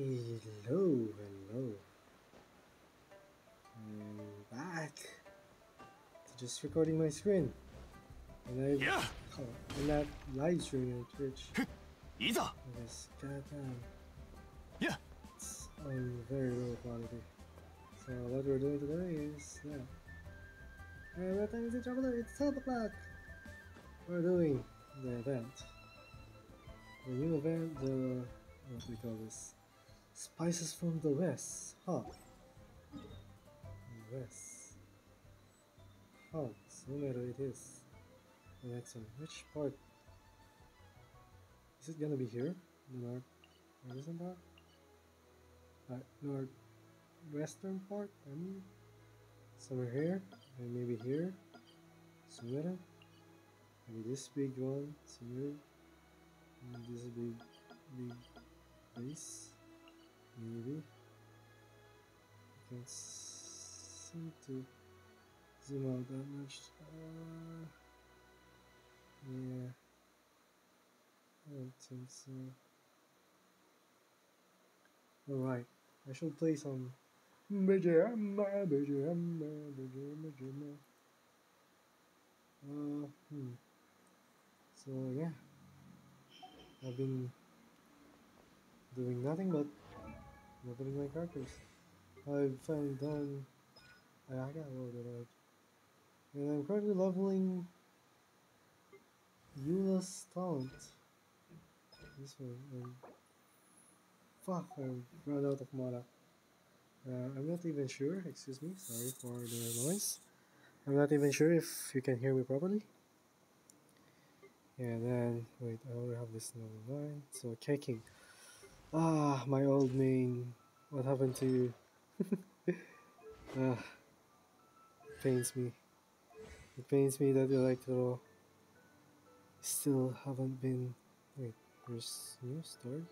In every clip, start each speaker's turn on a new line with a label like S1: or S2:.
S1: Hello, hello. I'm back to just recording my screen. And I,
S2: Yeah.
S1: oh, I'm not live streaming on Twitch.
S2: いざ
S1: Because, goddamn,
S2: Yeah.
S1: it's on very low quality. So what we're doing today is, yeah. Hey, what time is it, Traveler? It's 12 o'clock! We're doing the event. The new event, the, what do we call this? Spices from the West. Huh. West. Huh, Sumeru it is. The next one. Which part? Is it gonna be here? North northern part? Uh, north western part? I mean somewhere here, and maybe here. Sumeru. Maybe this big one, Sumeru. And this big big base. Maybe. You can seem to zoom out that much. Uh, yeah. I don't think so. Alright. I should play some Bijama, Bijama, Bijama, Bijama. Uh, hmm. So, yeah. I've been doing nothing but leveling my characters. I've finally done. I got loaded out. And I'm currently leveling Eula's talent. This one. And fuck, I ran out of mana. Uh, I'm not even sure, excuse me, sorry for the noise. I'm not even sure if you can hear me properly. And then, wait, I already have this number 9. So, Keqing. Ah, my old main. What happened to you? ah, it pains me. It pains me that you like Electro still haven't been. Wait, there's new story?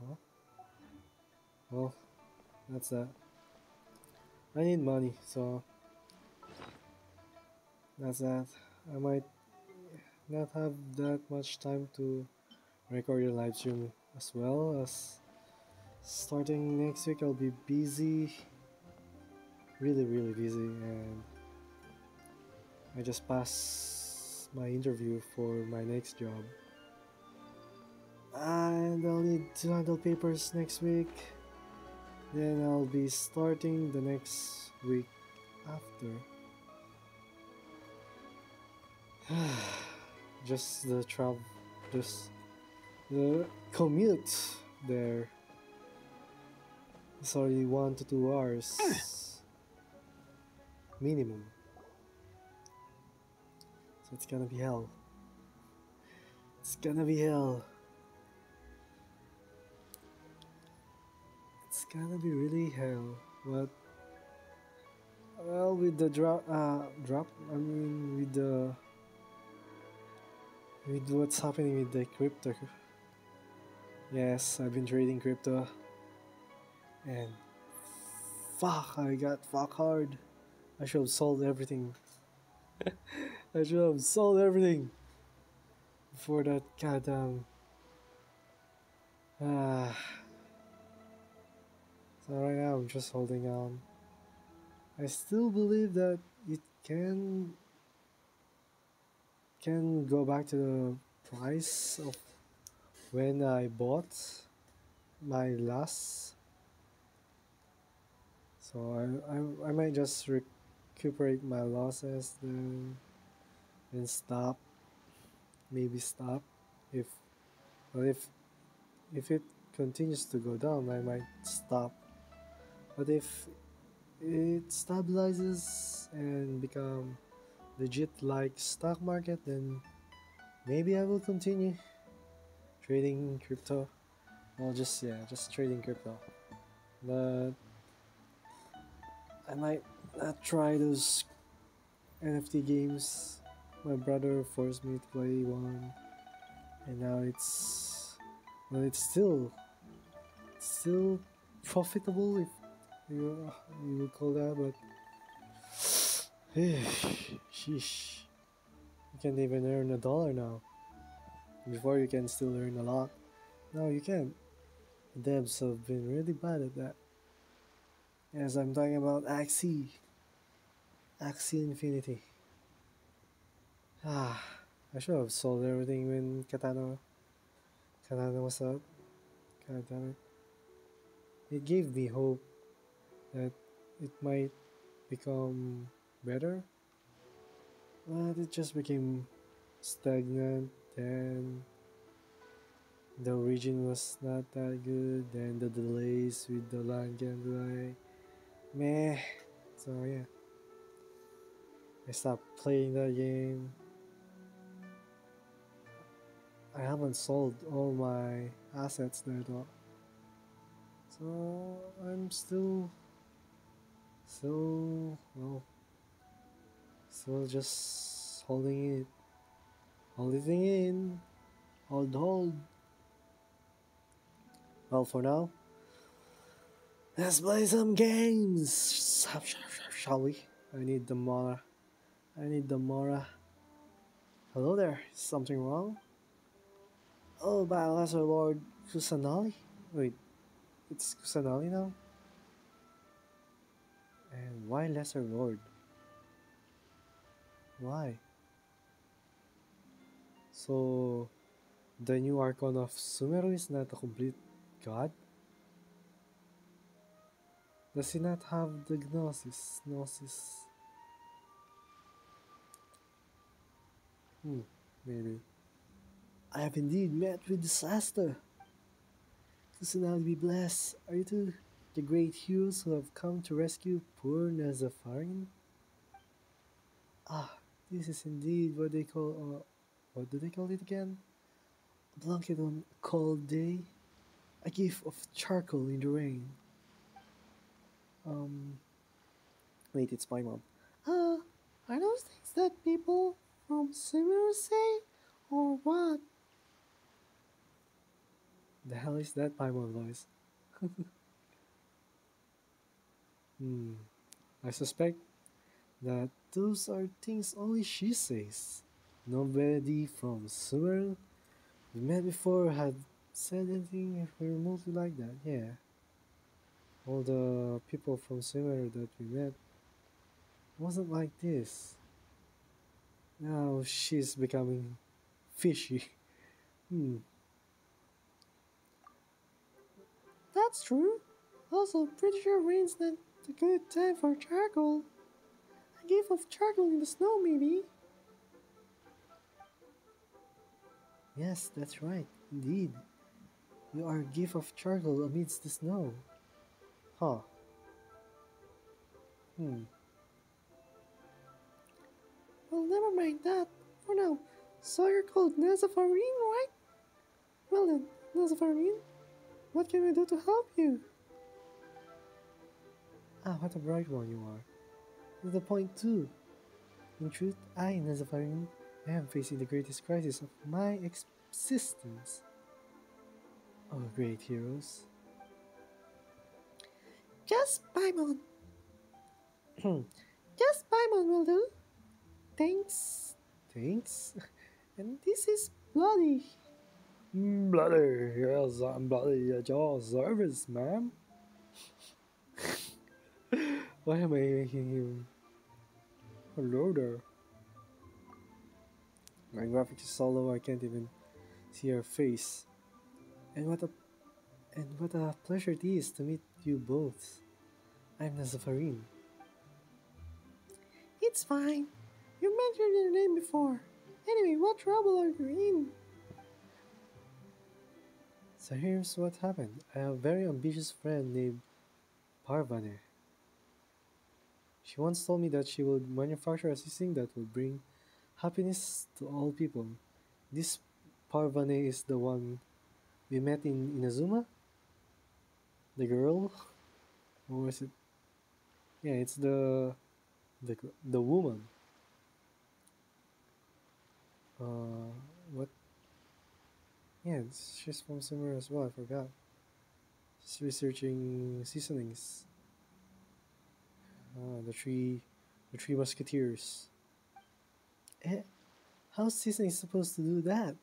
S1: Huh? Well, that's that. I need money, so that's that. I might not have that much time to record your live stream as well as starting next week I'll be busy. Really really busy and I just passed my interview for my next job. And I'll need to handle papers next week. Then I'll be starting the next week after. Just the travel just the commute there is already one to two hours minimum. So it's gonna be hell. It's gonna be hell. It's gonna be really hell. But well, with the drop, uh, drop. I mean, with the with what's happening with the crypto Yes, I've been trading crypto. And fuck, I got fuck hard. I should have sold everything. I should have sold everything before that goddamn. Ah. so right now I'm just holding on. I still believe that it can can go back to the price of when I bought my last so I, I, I might just recuperate my losses then and stop maybe stop. If but if if it continues to go down I might stop. But if it stabilizes and become legit like stock market then maybe I will continue trading crypto. Well, just yeah, just trading crypto. But I might not try those NFT games. My brother forced me to play one, and now it's well, it's still still profitable if you you would call that, but sheesh, you can't even earn a dollar now. Before you can still learn a lot. No, you can't. devs have been really bad at that. As I'm talking about Axie. Axie Infinity. Ah, I should have sold everything when Katana Katana was up. God damn it. It gave me hope that it might become better. But it just became stagnant and the origin was not that good then the delays with the land gameplay meh. So yeah. I stopped playing that game. I haven't sold all my assets there though. So I'm still still well still just holding it holding in hold hold well, for now, let's play some games, shall we? I need the Mora. I need the Mora. Hello there, is something wrong? Oh, by Lesser Lord Kusanali? Wait, it's Kusanali now? And why Lesser Lord? Why? So, the new Archon of Sumeru is not a complete God? Does he not have the gnosis? Gnosis. Hmm, maybe. I have indeed met with disaster. Kusanali be blessed. Are you two the great heroes who have come to rescue poor Nazafarin? Ah, this is indeed what they call, uh, what do they call it again? Blanket on a cold day? a gift of charcoal in the rain. Um, wait, it's my mom. Uh, are those things that people from Sumeru say, or what? The hell is that Paimon voice? hmm, I suspect that those are things only she says. Nobody from Sumeru we met before had said anything remotely like that, yeah. All the people from Sumeru that we met wasn't like this. Now she's becoming fishy. hmm. That's true. Also, pretty sure rain's not a good time for charcoal. A gift of charcoal in the snow, maybe. Yes, that's right, indeed. You are a gift of charcoal amidst the snow. Huh. Hmm. Well, never mind that. For now, so you're called Nazafarin, right? Well then, Nazafarin, what can we do to help you? Ah, what a bright one you are. That's the point too. In truth, I, Nazafarin, am facing the greatest crisis of my existence. Oh, great heroes. Just Paimon. Just Paimon will do. Thanks. Thanks. And this is bloody. Bloody, yes, I'm bloody at your service, ma'am. Why am I making him Hello there. My graphics is so low I can't even see her face. And what a and what a pleasure it is to meet you both. I'm Nazafarin. It's fine. You mentioned your name before. Anyway, what trouble are you in? So here's what happened. I have a very ambitious friend named Parvaneh. She once told me that she would manufacture a system that will bring happiness to all people. This Parvaneh is the one we met in Inazuma? The girl? Or it? Yeah, it's the the the woman. Uh, what? Yeah, she's from somewhere as well. I forgot. She's researching seasonings. Uh, the three, the three musketeers. Eh, how's seasoning supposed to do that?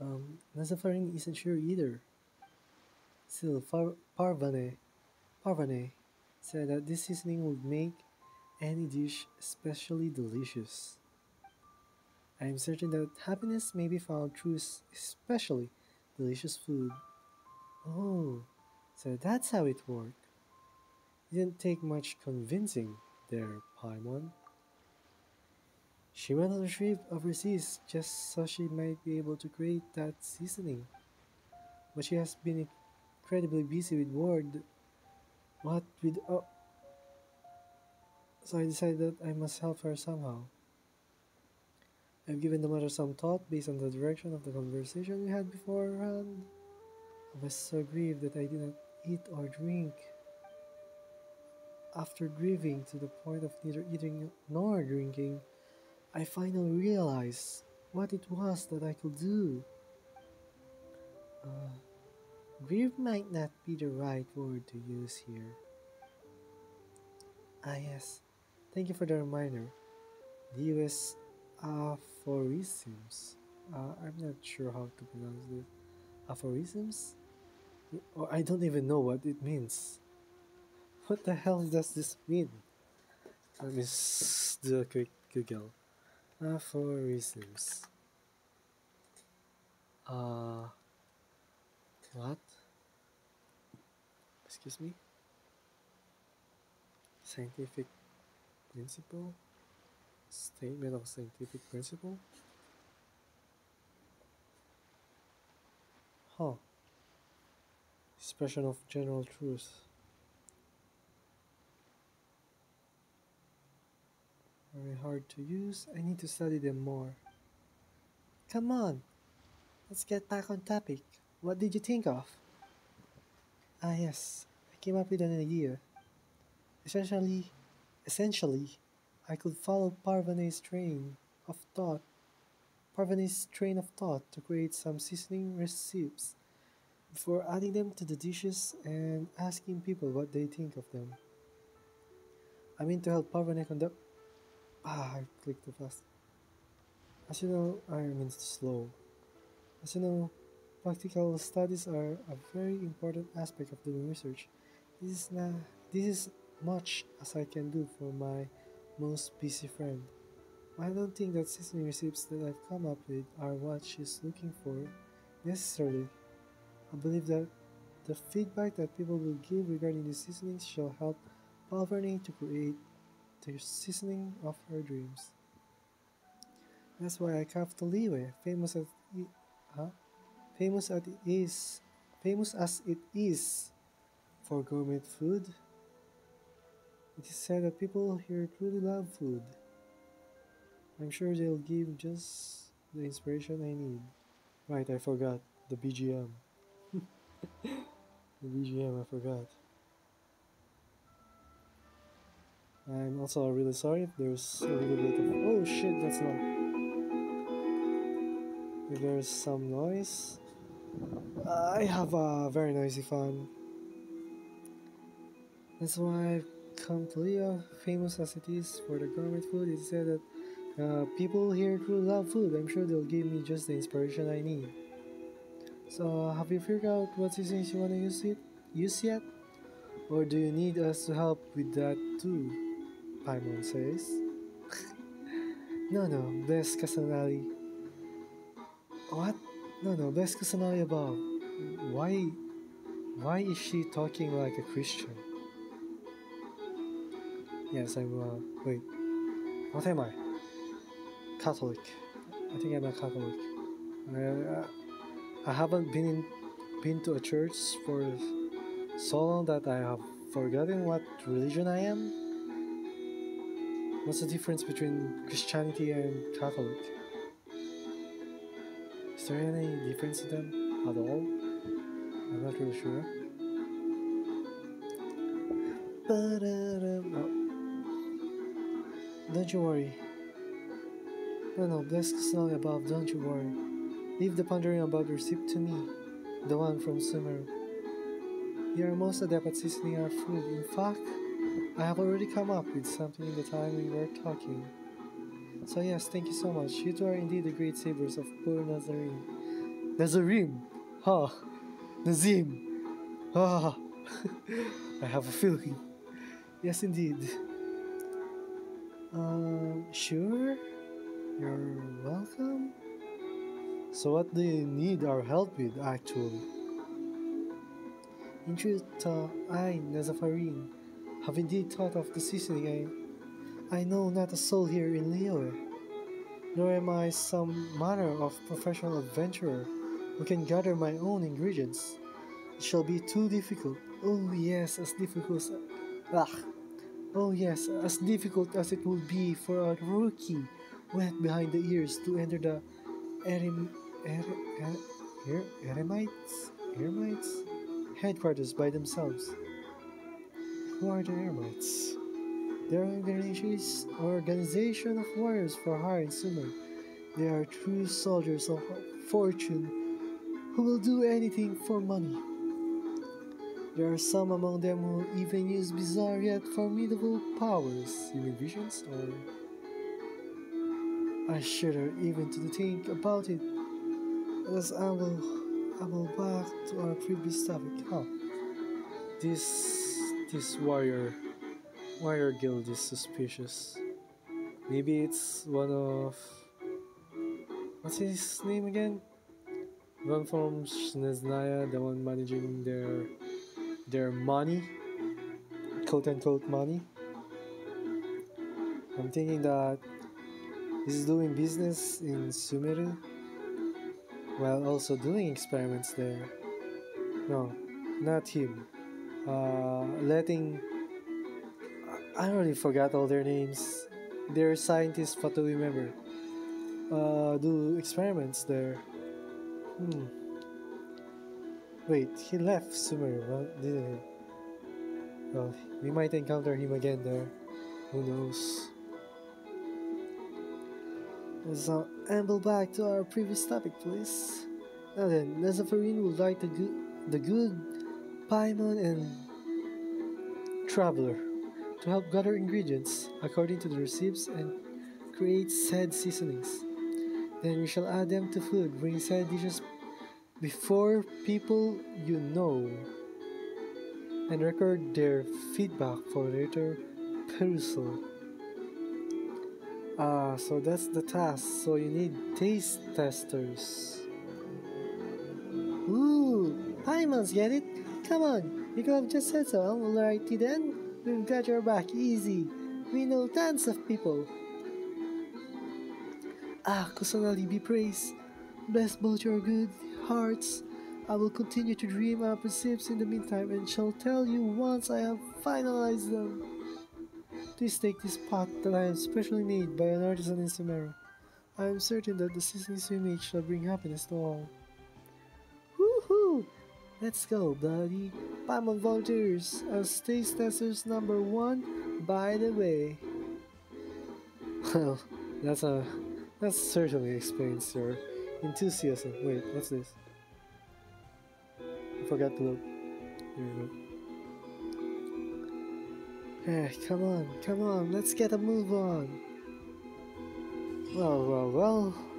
S1: Um, Nazafarin isn't sure either. Still, Far- Parvaneh, Parvaneh said that this seasoning would make any dish especially delicious. I am certain that happiness may be found through especially delicious food. Oh, so that's how it worked. It didn't take much convincing there, Paimon. She went on a trip overseas just so she might be able to create that seasoning. But she has been incredibly busy with work. What with oh, so I decided that I must help her somehow. I've given the matter some thought based on the direction of the conversation we had beforehand. I was so grieved that I did not eat or drink. After grieving to the point of neither eating nor drinking, I finally realized what it was that I could do. Uh, grieve might not be the right word to use here. Ah, yes. Thank you for the reminder. US aphorisms. Uh, I'm not sure how to pronounce this. Aphorisms? Or I don't even know what it means. What the hell does this mean? Let me do a quick Google. Aphorisms. Uh, what? Excuse me? Scientific principle? Statement of scientific principle? Huh. Expression of general truth. Very hard to use. I need to study them more. Come on, let's get back on topic. What did you think of? Ah, yes, I came up with an idea. Essentially, essentially, I could follow Parvaneh's train of thought, Parvaneh's train of thought to create some seasoning recipes before adding them to the dishes and asking people what they think of them. I mean to help Parvaneh conduct. Ah, I clicked too fast. As you know, I mean slow. As you know, practical studies are a very important aspect of doing research. This is not this is much as I can do for my most busy friend. I don't think that seasoning recipes that I've come up with are what she's looking for necessarily. I believe that the feedback that people will give regarding the seasonings shall help Parvaneh to create the seasoning of her dreams. That's why I carved the leeway, famous as huh? famous as it is, famous as it is for gourmet food. It is said that people here truly love food. I'm sure they'll give just the inspiration I need. Right, I forgot the BGM. the BGM, I forgot. I'm also really sorry if there's a little bit of. Oh shit, that's not. If there's some noise. I have a very noisy fan. That's why I've come to Liyue, famous as it is for the gourmet food. It said that uh, people here truly love food. I'm sure they'll give me just the inspiration I need. So, have you figured out what seasonings you want to use it use yet? Or do you need us to help with that too? Paimon says. no, no, bless Kusanali. What? No, no, bless Kusanali above. Why? Why is she talking like a Christian? Yes, I'm. Uh, wait. What am I? Catholic. I think I'm a Catholic. I, uh, I haven't been in, been to a church for so long that I have forgotten what religion I am. What's the difference between Christianity and Catholic? Is there any difference in them at all? I'm not really sure. Oh. Don't you worry. No, no, bless Kusanali above, don't you worry. Leave the pondering about your receipt to me, the one from Sumeru. You are most adept at seasoning our food. In fact, I have already come up with something in the time we were talking. So yes, thank you so much. You two are indeed the great savers of poor Nazarene. Nazarim! Ha! Nazim! Ah! I have a feeling. Yes, indeed. Um, sure? You're welcome? So what do you need our help with, actually? In truth, uh, I, Nazafarin, have indeed thought of the seasoning I, I know not a soul here in Liyue, nor am I some manner of professional adventurer who can gather my own ingredients. It shall be too difficult. Oh yes, as difficult as... Ah. Oh yes, as difficult as it would be for a rookie wet behind the ears to enter the Erem... Er, er, er, Eremites? Eremites? Headquarters by themselves. Who are the organization, of warriors for hire in Sumer. They are true soldiers of fortune who will do anything for money. There are some among them who even use bizarre yet formidable powers. You mean visions or I shudder even to think about it. Let's amble, amble back to our previous topic. Huh. This this warrior warrior guild is suspicious. Maybe it's one of what's his name again? One from Snezhnaya, the one managing their their money, quote unquote money. I'm thinking that he's doing business in Sumeru while also doing experiments there. No, not him. Uh, letting I already forgot all their names. They're scientists, but to remember. Uh, do experiments there. Hmm. Wait, he left Sumeru, didn't he? Well, we might encounter him again there. Who knows? Let's uh, amble back to our previous topic, please. Now then, Nazafarin would like the good, the good Paimon and Traveler to help gather ingredients according to the recipes and create said seasonings. Then we shall add them to food, bring said dishes before people you know, and record their feedback for later perusal. Ah, so that's the task. So you need taste testers. Ooh, Paimons, get it? Come on, you could have just said so. Alrighty then. We've got your back, easy. We know tons of people. Ah, Kusanali be praised. Bless both your good hearts. I will continue to dream up recipes in the meantime and shall tell you once I have finalized them. Please take this pot that I have specially made by an artisan in Sumeru. I am certain that the seasonings we make shall bring happiness to all. Let's go, buddy. Paimon volunteers uh, as taste testers number one, by the way. Well, that's a that certainly explains your enthusiasm. Wait, what's this? I forgot to look. Here we go. Hey, come on, come on, let's get a move on. Well, well, well.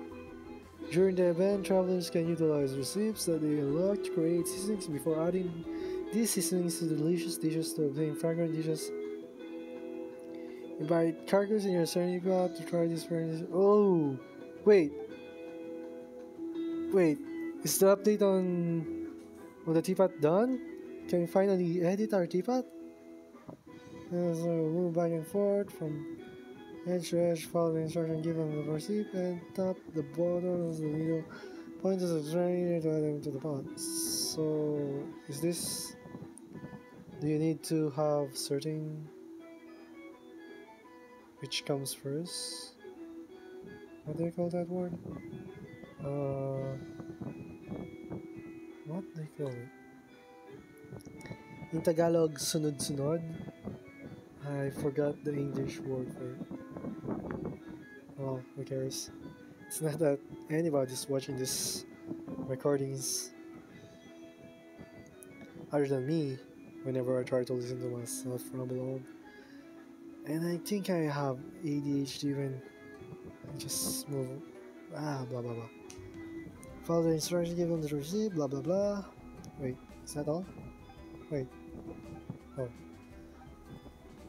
S1: During the event, travelers can utilize receipts that they unlock to create seasonings before adding these seasonings to delicious dishes to obtain fragrant dishes. Invite cargoes in your Serenitea to try this fragrant Oh! Wait! Wait, is the update on, on the teapot done? Can we finally edit our teapot? Uh, so move back and forth from edge to edge, follow the instruction given the receipt, and tap the bottom of the needle. Point as a drain to add them to the pot. So, is this. Do you need to have certain. Which comes first? What do you call that word? Uh, what do they call it? In Tagalog, sunod-sunod. I forgot the English word for it. Well, who cares? It's not that anybody's watching this recordings other than me whenever I try to listen to myself ramble on. And I think I have ADHD when I just move ah blah blah blah. Follow the instructions given on the receipt, blah blah blah. Wait, is that all? Wait. Oh.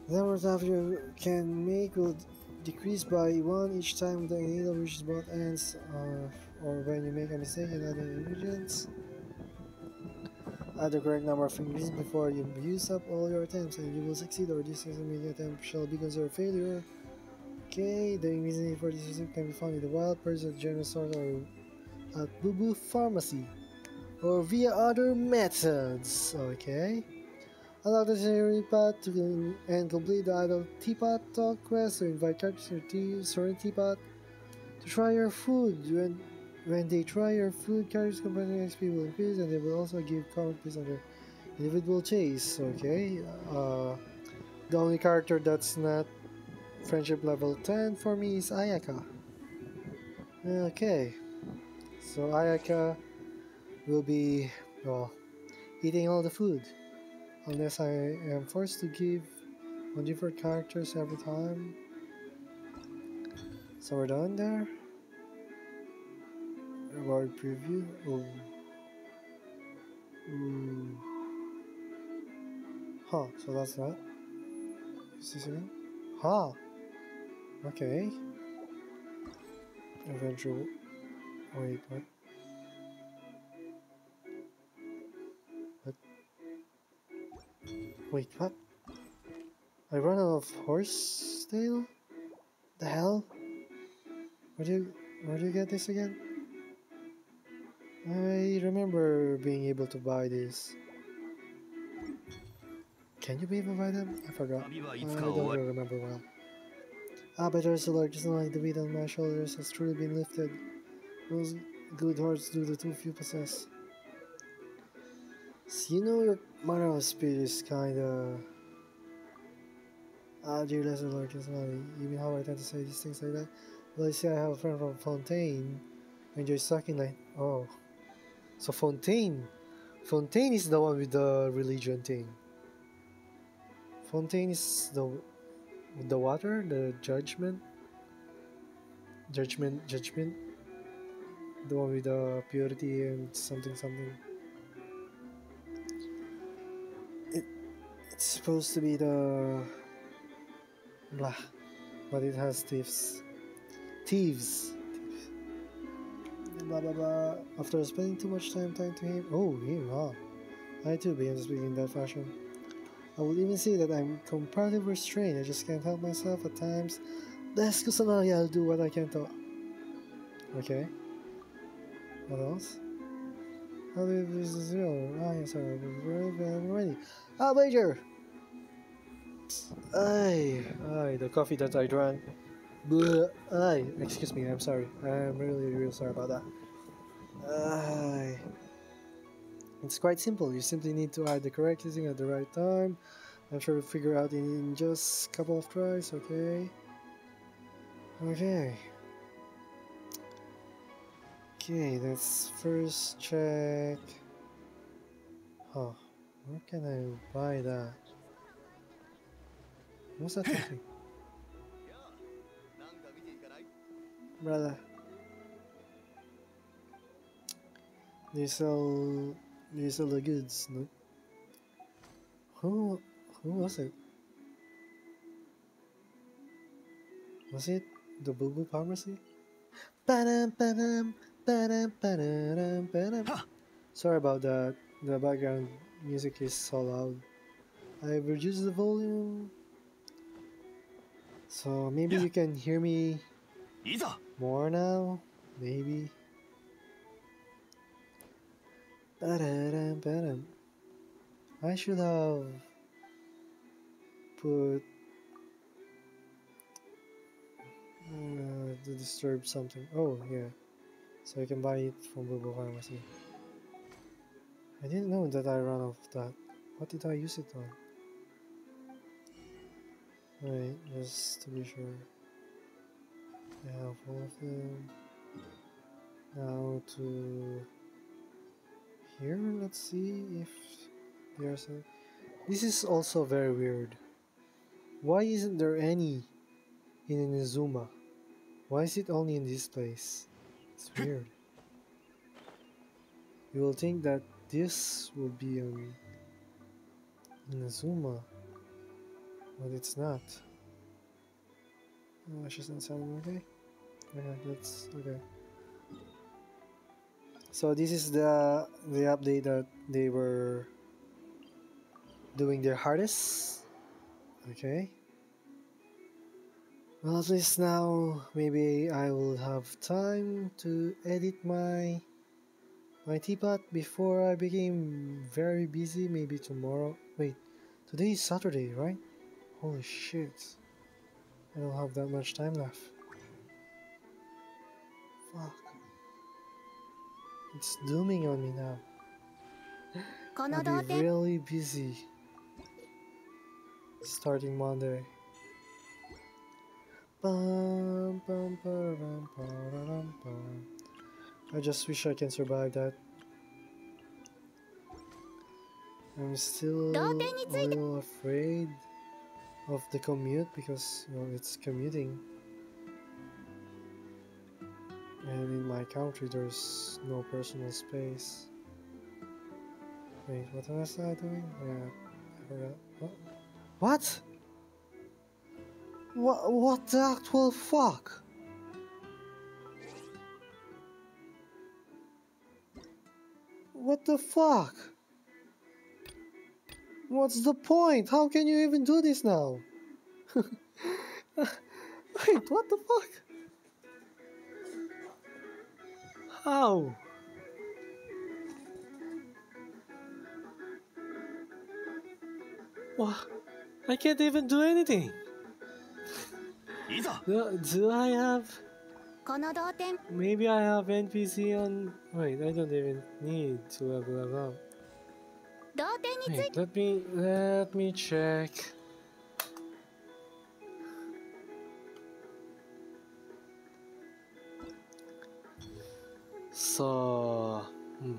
S1: Number of you can make will decrease by one each time the needle reaches both ends, uh, or when you make a mistake in adding ingredients. Add the correct number of ingredients before you use up all your attempts, and you will succeed, or this intermediate attempt shall be considered a failure. Okay, the ingredients for this recipe can be found in the wild person at general store or at Bubu Pharmacy, or via other methods. Okay. Unlock the Serenitea Pot to and complete the idle teapot talk quest to invite characters to tea, Serenitea Pot to try your food. When when they try your food, characters' companion XP will increase, and they will also give comment on their individual chase. Okay. Uh, the only character that's not friendship level 10 for me is Ayaka. Okay. So Ayaka will be well eating all the food unless I am forced to give one different characters every time. So we're done there. Reward preview. Oh. Ooh. Huh, so that's that. Is this again? Huh. Okay. Eventual. Wait, what? Wait, what? I run out of horse tail? The hell? Where do you, where do you get this again? I remember being able to buy this. Can you be able to buy them? I forgot. I don't really remember well. Ah, but there's a lot, just like the weight on my shoulders has truly been lifted. Those good hearts do the two few possess. So you know your of speed is kinda. Ah, dear lesser Lord personality. You mean how I tend to say these things like that? Well, you say I have a friend from Fontaine. Enjoys sucking like. Oh. So Fontaine. Fontaine is the one with the religion thing. Fontaine is the the water, the judgment, judgment, judgment, the one with the purity and something, something. It's supposed to be the blah, but it has thieves, thieves. Blah blah blah. After spending too much time talking to him, oh him, huh? I too began to speak in that fashion. I would even say that I'm comparatively restrained. I just can't help myself at times. That's because I'll do what I can to. Okay. What else? How do use the zero? Ah, yes, sorry. I'm ready. Ah, Major! Ay, ay, the coffee that I drank. Bleh. Ay, excuse me, I'm sorry. I'm really, really sorry about that. Ay. It's quite simple. You simply need to add the correct thing at the right time. I'm sure you'll figure out in just a couple of tries, okay? Okay. Okay, let's first check. Huh. Where can I buy that? What's that thing? Brother. They sell they sell the goods, no? Who who was it? Was it the Bubu Pharmacy? Ba-dum, ba-dum.
S2: Huh.
S1: Sorry about that. The background music is so loud. I reduced the volume. So maybe you can hear me more now? Maybe. I should have put uh, to disturb something. Oh yeah, so you can buy it from Google Pharmacy. I didn't know that I ran off that. What did I use it on? Wait, just to be sure. I have all of them. Now to here, let's see if there's a. This is also very weird. Why isn't there any in Inazuma? Why is it only in this place? It's weird. You will think that this will be in Inazuma, but it's not. Oh, she's not sounding okay. Okay, that's okay. So this is the the update that they were doing their hardest. Okay. Well, at least now maybe I will have time to edit my my teapot before I became very busy. Maybe tomorrow. Wait, today is Saturday, right? Holy shit! I don't have that much time left. Fuck! It's dooming on me now. I'll be really busy starting Monday. I just wish I can survive that. I'm still a little afraid of the commute because well, it's commuting. And in my country there's no personal space. Wait, what was I doing? Yeah, I forgot. What? what? What, what the actual fuck? What the fuck? What's the point? How can you even do this now? Wait, what the fuck? How? What? I can't even do anything.
S2: いざ
S1: Do, do I have
S3: この同点
S1: Maybe I have NPC on. Wait, I don't even need to level them up.
S3: 同点につい
S1: Wait,
S3: て
S1: let me let me check. So, hmm.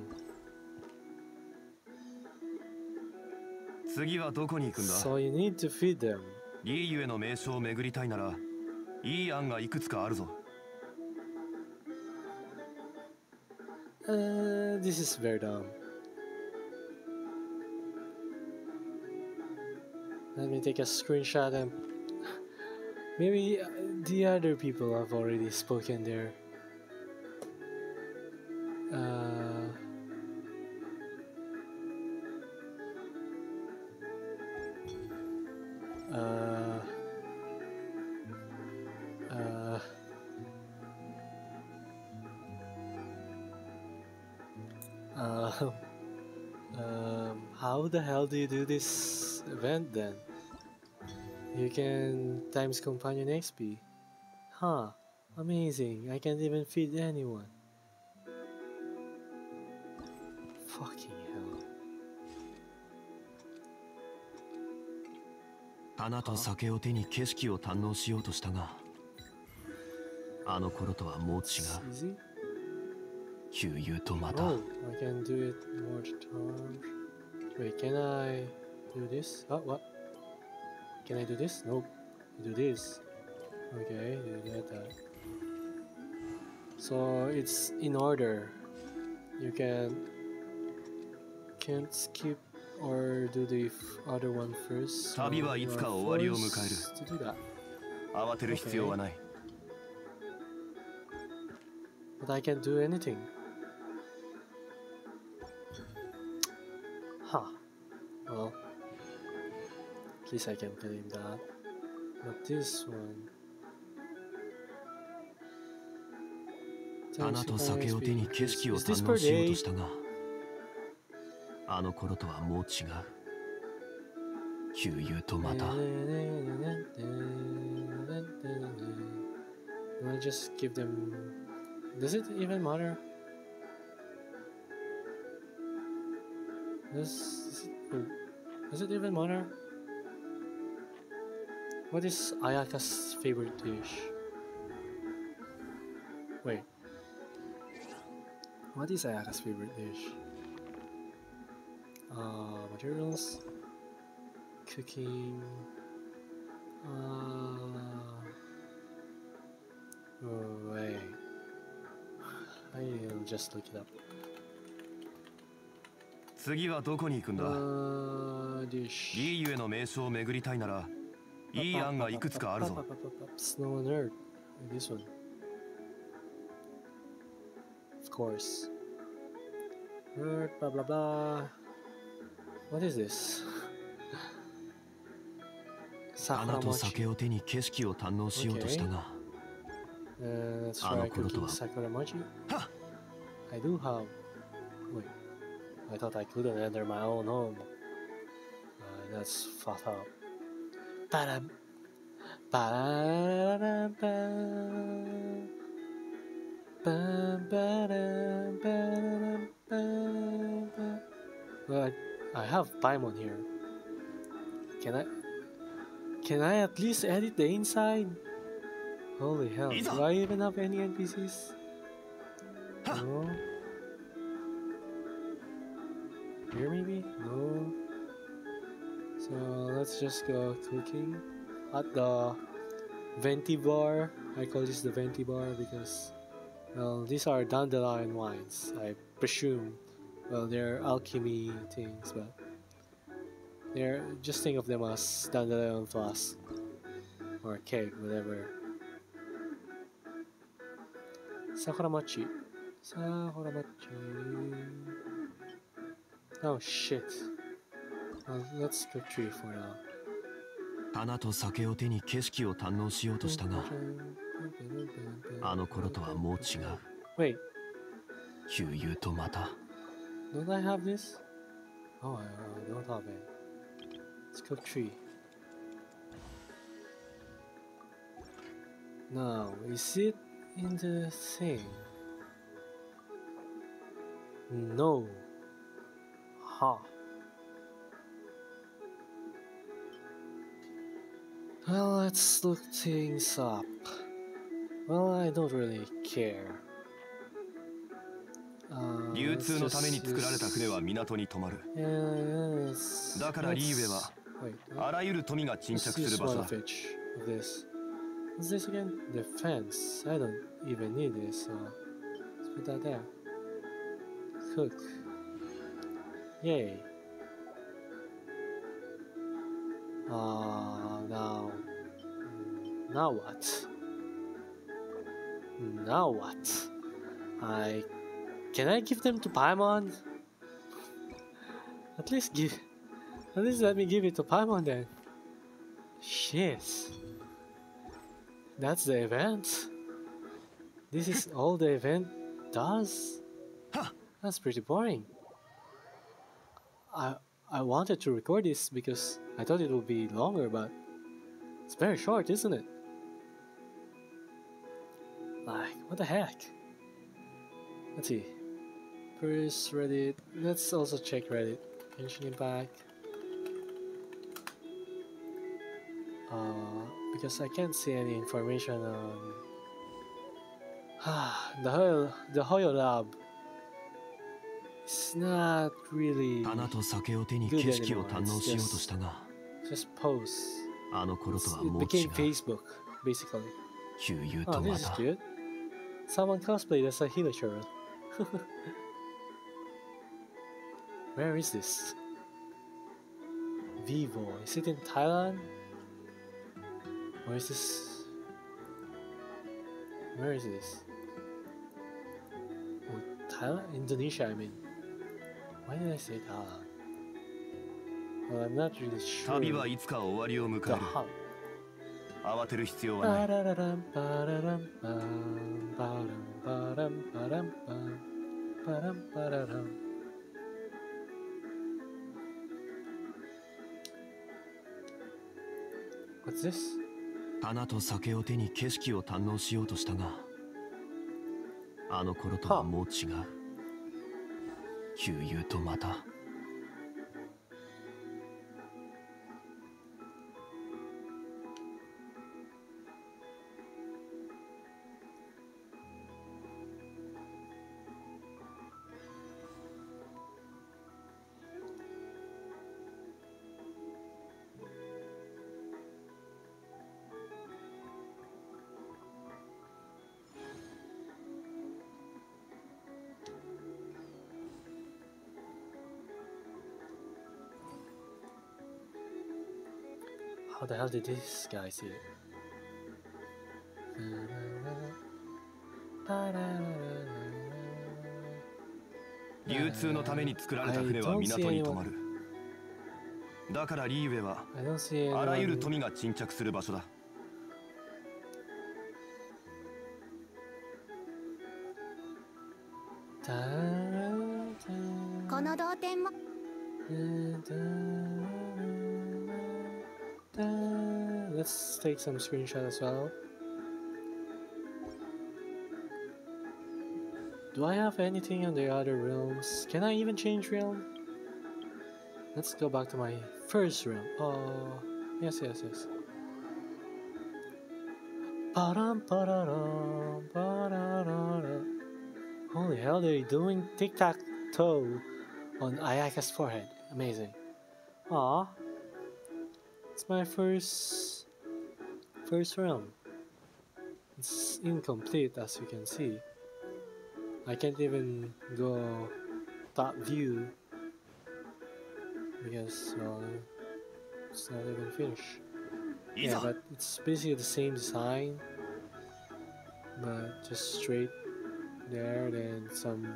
S2: 次はどこに行くんだ
S1: so you need to feed them.
S2: リーユへの名所を巡りたいなら いい案がいくつかあるぞ
S1: Uh, this is very dumb. Let me take a screenshot and maybe uh, the other people have already spoken there. How do you do this event then? You can times companion XP. Huh, amazing. I can't even feed anyone. Fucking hell.
S2: 花と酒を手に景色を堪能しようとしたがあの頃とはもう違う?悠々とまた
S1: Oh, I can do it more times. Wait, can I do this? Oh, what? Can I do this? Nope. Do this. Okay, you get that. So it's in order. You can can't skip or do the other one first. So to do that.
S2: Okay.
S1: But I can't do anything. At あ
S2: なた酒を手に景色を堪能うとしたがあの頃とはもう違う旧友とまた
S1: What is Ayaka's favorite dish? Wait. What is Ayaka's favorite dish? Uh, materials, cooking. Uh, oh, wait. I'll just look it up.
S2: 次はどこに行くんだ
S1: Uh, dish.
S2: いいゆえの名所を巡りたいなら いい案がいくつかあるぞ
S1: Snow and Earth. This one. Of course. Earth, blah blah blah. What is this?
S2: 花と.酒を手に景色を堪能しようとしたが
S1: Uh, let's
S2: あの頃とは.は
S1: I do have. Wait. I thought I couldn't enter my own home. Uh, that's fucked up. Ba-dum. Bam. Well, I, I have Paimon here. Can I? Can I at least edit the inside? Holy hell! Do I even have any NPCs? No. Here maybe? No. So let's just go cooking at the venti bar. I call this the venti bar because well these are dandelion wines. I presume well they're alchemy things, but they're just think of them as dandelion flask or cake, whatever. Sakuramachi. Sakuramachi. Oh shit. Uh, let's go tree for now.
S2: 花と酒を手に景色を堪能しようとしたがあの頃とはもう違う
S1: Wait,
S2: 悠々とまた
S1: don't I have this? Oh, I, I don't have it. Let's go tree. Now, is it in the thing? No. Ha. Well, let's look things up. Well, I don't really care. Uh,
S2: 流通のために作られた船は港に止まる.だからリーウェはあらゆる富が沈着する場所だ
S1: of this. Again? Defense. I don't even need this, so let's put that there. Cook. Yay. Uh, now. Now what? Now what? I. Can I give them to Paimon? At least give. At least let me give it to Paimon then. Shit. That's the event? This is all the event does?
S2: Huh.
S1: That's pretty boring. I I wanted to record this because I thought it would be longer, but it's very short, isn't it? Like, what the heck? Let's see. First Reddit. Let's also check Reddit. Genshin Impact. Uh, because I can't see any information on the Hoyo, the Hoyo Lab. It's not really good
S2: 花と酒を手に景色を堪能しようとしたが
S1: just
S2: Just post.
S1: It became Facebook basically
S2: 悠々とまた oh,
S1: this is good. Someone cosplayed as a Hilichurl Where is this? Vivo. Is it in Thailand? Where is this? Where is this? Oh, Thailand? Indonesia, I mean.
S2: 旅はいつか終わりを迎える慌てる必要はない
S1: What's this?
S2: 棚と酒を手に景色を堪能しようとしたがあの頃とはもう違う。Huh. 悠々とまた。
S1: hell did this
S2: のために作られた船は港に止まる。だからリーウェはあらゆる富が沈着する場所だ。
S3: この同点も。
S1: Let's take some screenshot as well. Do I have anything on the other realms? Can I even change realm? Let's go back to my first realm. Oh, yes, yes, yes. Holy hell, they're doing tic-tac-toe on Ayaka's forehead. Amazing. Aw. It's my first first realm. It's incomplete as you can see. I can't even go top view because well it's not even finished. Yeah, but it's basically the same design, but just straight there. Then some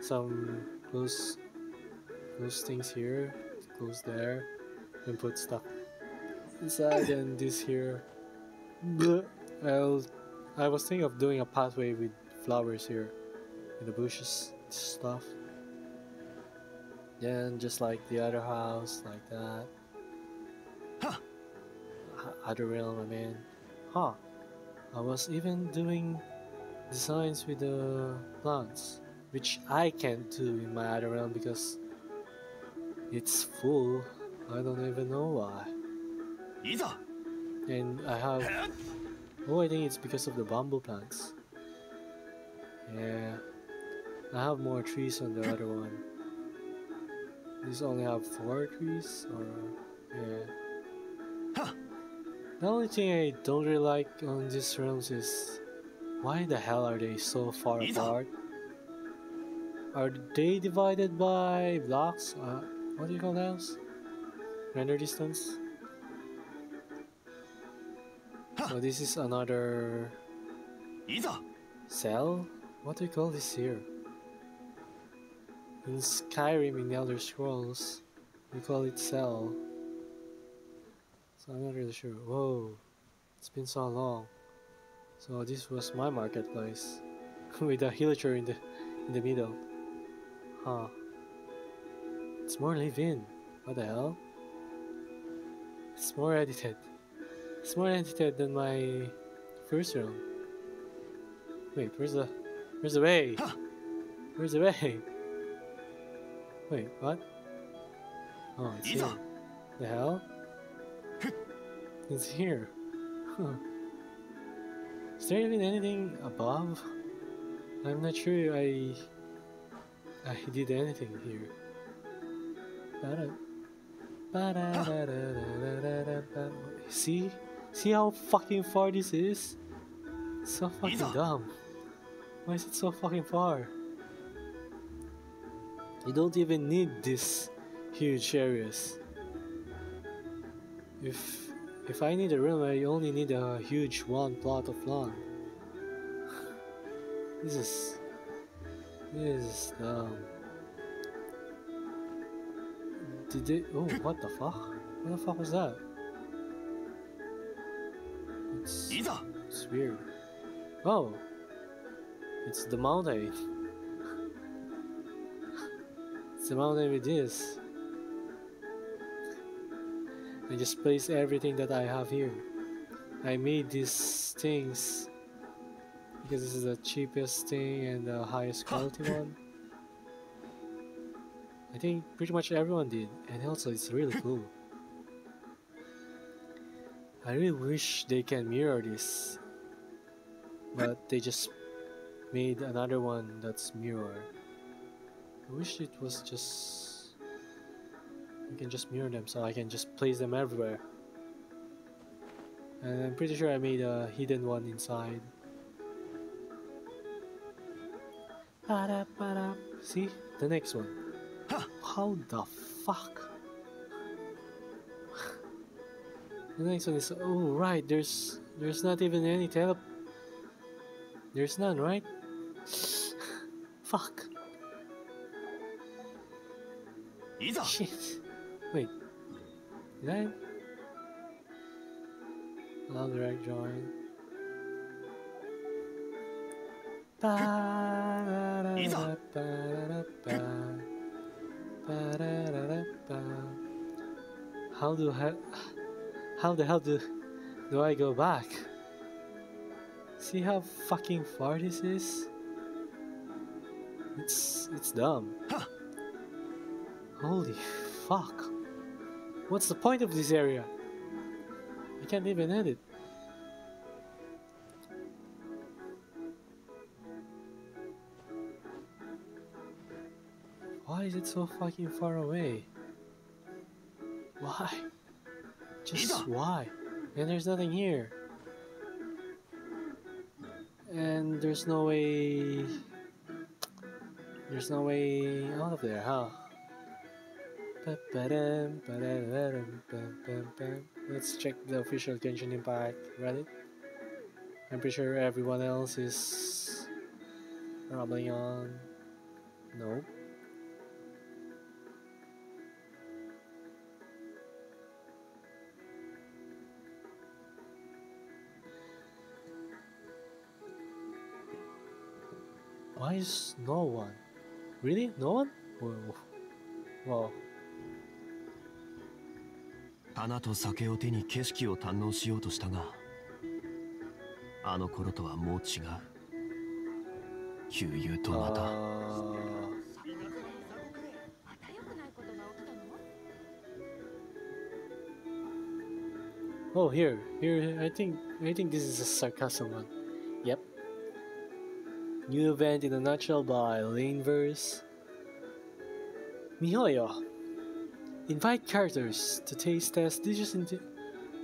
S1: some close close things here, close there, and put stuff inside. and this here. Bleh. I'll, I was thinking of doing a pathway with flowers here, in the bushes stuff. Then just like the other house, like that.
S2: Huh.
S1: Other realm, I mean. Huh. I was even doing designs with the plants, which I can't do in my other realm because it's full. I don't even know why.
S2: いざ
S1: And I have. Oh, I think it's because of the bamboo plants. Yeah. I have more trees on the other one. These only have four trees, or. Yeah.
S2: Huh.
S1: The only thing I don't really like on these realms is. Why the hell are they so far apart? Are they divided by blocks? Uh, what do you call those? Render distance? So this is another cell? What do you call this here? In Skyrim in the Elder Scrolls, we call it cell. So I'm not really sure. Whoa, it's been so long. So this was my marketplace, with a villager in the in the middle. Huh. It's more live-in. What the hell? It's more edited. It's more edited than my first room. Wait, where's the where's the way? Where's the way? Wait, what? Oh, it's here. The hell? It's here. Huh. Is there even anything above? I'm not sure I I did anything here. See? See how fucking far this is? So fucking dumb. Why is it so fucking far? You don't even need this huge areas. If if I need a room, I only need a huge one plot of land. This is this is dumb. Did they? Oh, what the fuck? What the fuck was that? It's it's weird. Oh, it's the mountain. it's the mountain with this. I just place everything that I have here. I made these things because this is the cheapest thing and the highest quality one. I think pretty much everyone did, and also it's really cool. I really wish they can mirror this, but they just made another one that's mirror. I wish it was just you can just mirror them, so I can just place them everywhere. And I'm pretty sure I made a hidden one inside. See the next one. How the fuck? The next one is oh right, there's there's not even any tele There's none, right? Fuck. Shit. Wait. Did I? Allow direct join. How do I, how the hell do do I go back? See how fucking far this is? It's it's dumb.
S2: Huh.
S1: Holy fuck. What's the point of this area? I can't even edit. Why is it so fucking far away? Why? Just why? And there's nothing here. And there's no way. There's no way out of there, huh? Let's check the official Genshin Impact Reddit. I'm pretty sure everyone else is rambling on. No. Why is no one? Really? No one? Wow.
S2: 花と酒を手に景色を堪能しようとしたがあの頃とはもう違う旧友とまた
S1: Uh,
S4: また良くないことが起きたの
S1: oh, here, here. I think, I think this is a sarcasm one. New event in the nutshell by Laneverse. MiHoYo. Invite characters to taste test dishes into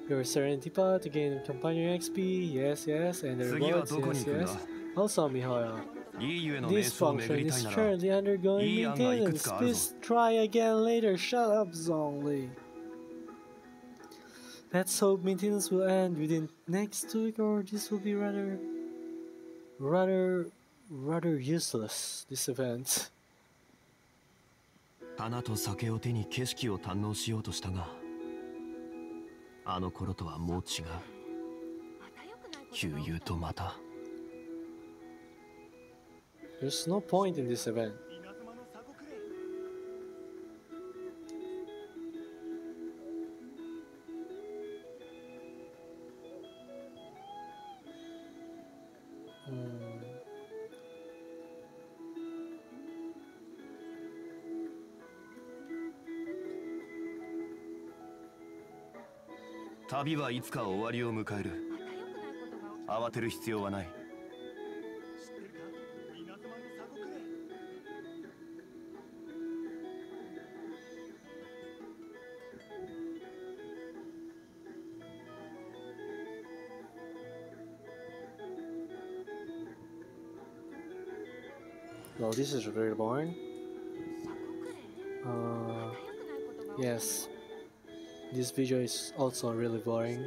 S1: your Serenitea Pot to gain companion XP. Yes, yes, and the rewards. Yes, yes. Also, MiHoYo. This function is currently undergoing maintenance. Please try again later. Shut up, Zhongli. Let's hope maintenance will end within next week, or this will be rather, rather rather useless. This event.
S2: 花と酒を手に景色を堪能しようとしたがあの頃とはもう違う
S4: また良くないこと
S2: 旧
S4: が起き
S2: 友とまた
S1: There's no point in this event.
S2: 旅はいつか終わりを迎える慌てる必要はない
S1: Oh, this is really boring. Uh, yes. This video is also really boring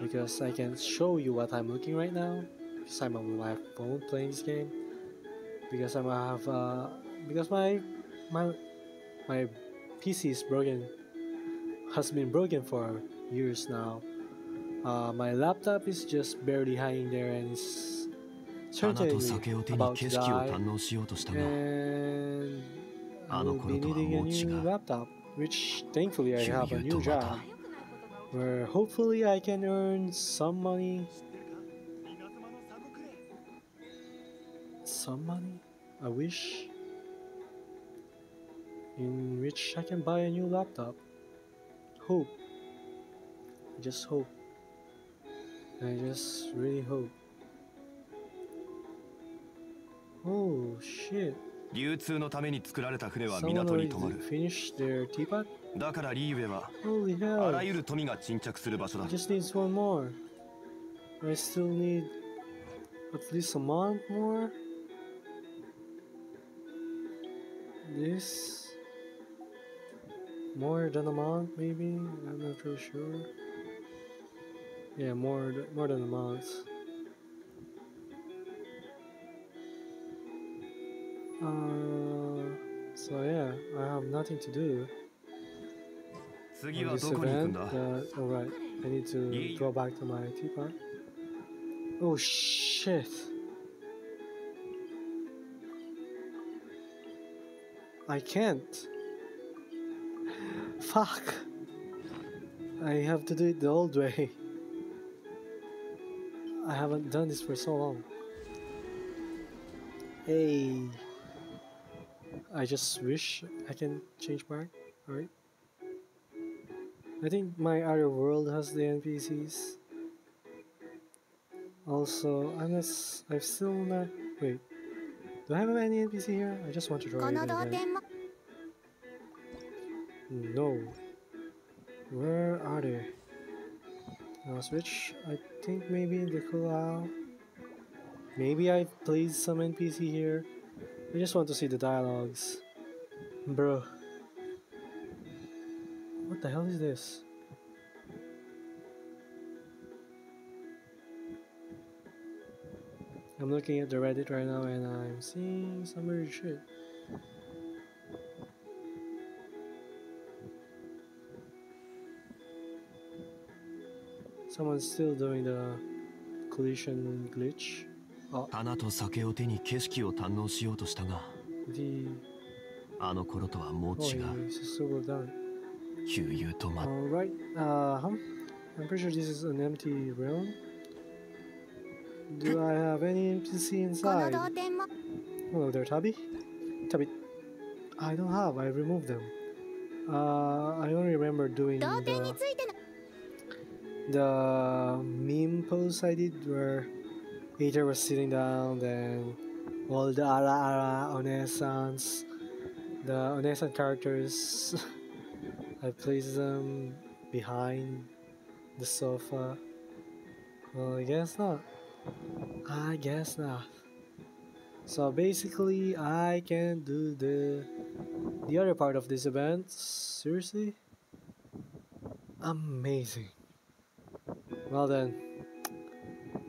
S1: because I can show you what I'm looking right now. Because I'm on my phone playing this game because I have uh, because my my my PC is broken has been broken for years now. Uh, my laptop is just barely hanging there and it's certainly about to die. And I will be needing a new laptop which thankfully I have a new job, where hopefully I can earn some money. Some money? I wish. In which I can buy a new laptop. Hope. I just hope. I just really hope. Oh shit.
S2: 流通のために作られた船は
S1: Someone
S2: 港に
S1: already
S2: 止まる
S1: finished their teapot?
S2: だからリーウェは
S1: Holy
S2: あ
S1: hell.
S2: らゆる富が沈着する場所だ
S1: Just needs one more. I still need at least a month more. This more than a month, maybe. I'm not really sure. Yeah, more th- more than a month. Uh, so yeah, I have nothing to do. On this event, uh, alright, I need to go back to my teapot. Oh shit! I can't. Fuck! I have to do it the old way. I haven't done this for so long. Hey! I just wish I can change back, alright? I think my other world has the NPCs. Also, unless I've still not... Wait. Do I have any NPC here? I just want to
S3: draw
S1: it. No. Where are they? Now switch. I think maybe in the Kulau. Maybe I placed some NPC here. I just want to see the dialogues. Bro. What the hell is this? I'm looking at the Reddit right now and I'm seeing some weird shit. Someone's still doing the collision glitch. Oh,
S2: 花と酒を手に景色を堪能しようとしたがあの頃とはもう
S1: oh,
S2: 違う.旧友とま
S1: Alright, uh, I'm pretty sure this is an empty realm. Do I have any NPC
S3: この
S1: inside?
S3: 同点も
S1: Hello there, Tubby. Tubby. I don't have, I removed them. Uh, I only remember doing
S3: 同点に
S1: the,
S3: ついての
S1: the meme pose I did where Aether was sitting down, then all the Ara Ara Onesans, the Onesan characters, I placed them behind the sofa. Well, I guess not. I guess not. So basically, I can do the the other part of this event. Seriously, amazing. Well then,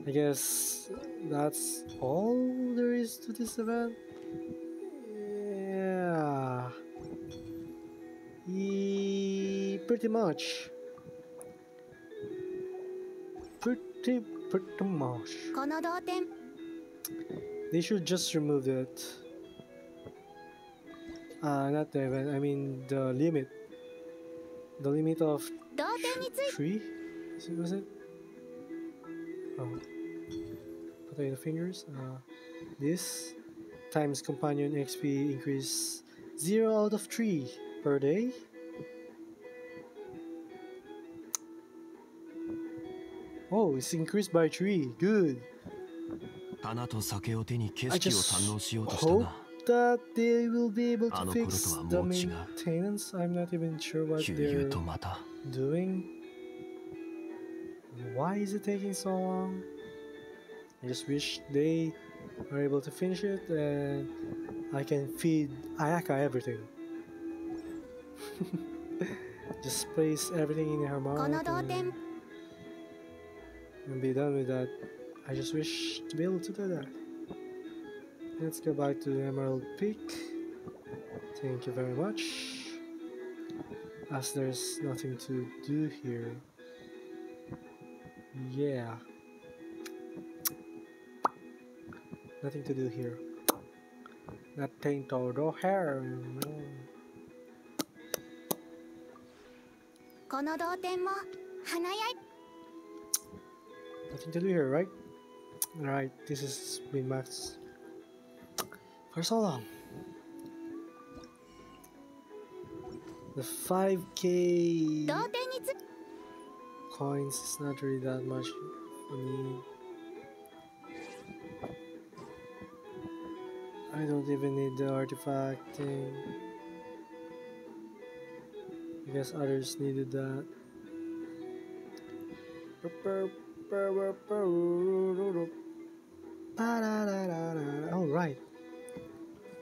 S1: I guess that's all there is to this event. Yeah. E pretty much. Pretty, pretty much. They should just remove it. Ah, uh, not the event, I mean the limit. The limit of three? Was it? um, potato fingers. Uh, this times companion XP increase 0 out of 3 per day. Oh, it's increased by 3. Good. I just hope that they will be able to fix the maintenance. I'm not even sure what they're doing why is it taking so long? I just wish they were able to finish it and I can feed Ayaka everything. just place everything in her mouth and, and be done with that. I just wish to be able to do that. Let's go back to the Emerald Peak. Thank you very much. As there's nothing to do here. Yeah. Nothing to do here. Nothing to do here.
S3: この同点も華やい
S1: Nothing to do here, right? Alright, this has been Max for so long. The 5k
S3: 同点につい
S1: coins is not really that much me. I don't even need the artifact thing. I guess others needed that. Alright.